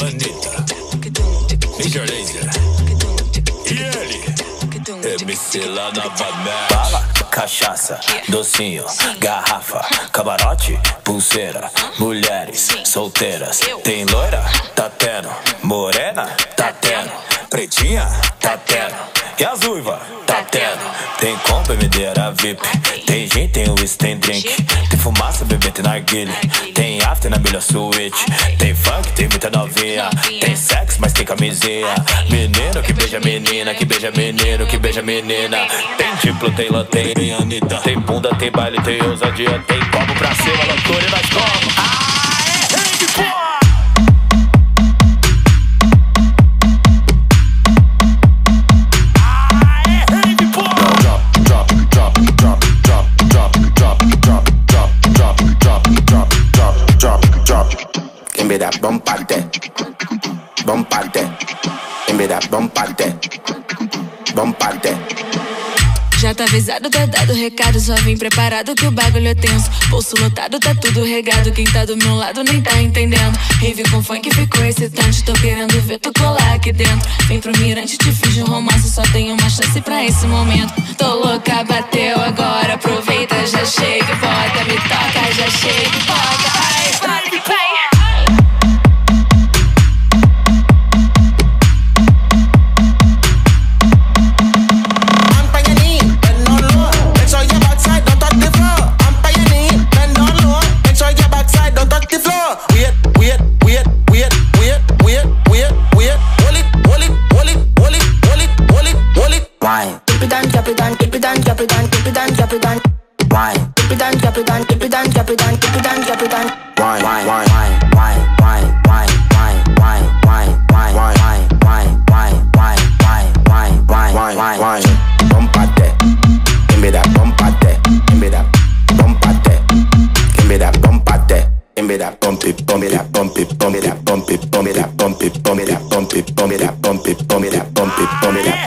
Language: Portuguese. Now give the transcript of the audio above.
Anitta, Micardenha e ele, MC lá na Badman cachaça, docinho, garrafa, camarote, pulseira, mulheres solteiras. Tem loira? Tá tendo. Morena? Tá tendo. Pretinha? Tá tendo. E as uiva? Tá tendo. Tem compra, bebedeira VIP. Tem gente tem whisky, tem drink. Tem fumaça, bebê, tem narguilha. Tem after na melhor suíte. Tem funk, tem muita novinha. Tem sexo, mas tem camisinha. Menino que beija menina, que beija menino, que beija menina. Tem diplo, tem lanterna, tem Anitta. Tem bunda, tem baile, tem ousadia. Tem como pra cima, loucura e nós give me that bombate, bombate. Já tá avisado, tá dado recado, só vim preparado que o bagulho é tenso. Bolso lotado, tá tudo regado. Quem tá do meu lado nem tá entendendo. Rave com funk ficou excitante, tô querendo ver tu colar aqui dentro. Vem pro mirante, te fiz um romance, só tenho uma chance pra esse momento. Tô louca, bateu agora, aproveita, já chega, bota, me toca, já chega, bota, it down, drop it down, dip it down, drop it down, dip it down, drop it down. Why? Dip it down, drop it down, dip it down, drop it down, dip it down, drop it Why? Why? Why? Why? Why? Why? Why? Why? Why? Why? Why? Why? Why? Why? Why? Why? Why? Why? Why? wine, wine. Bombate, give me that bombate, give me that bombate, give me that bombate. Give me that bump it, bump it, bump it, bump it, bump it, bump it, bump it, bump it, bump it, bump it, bump it, bump it, bump it, bump it.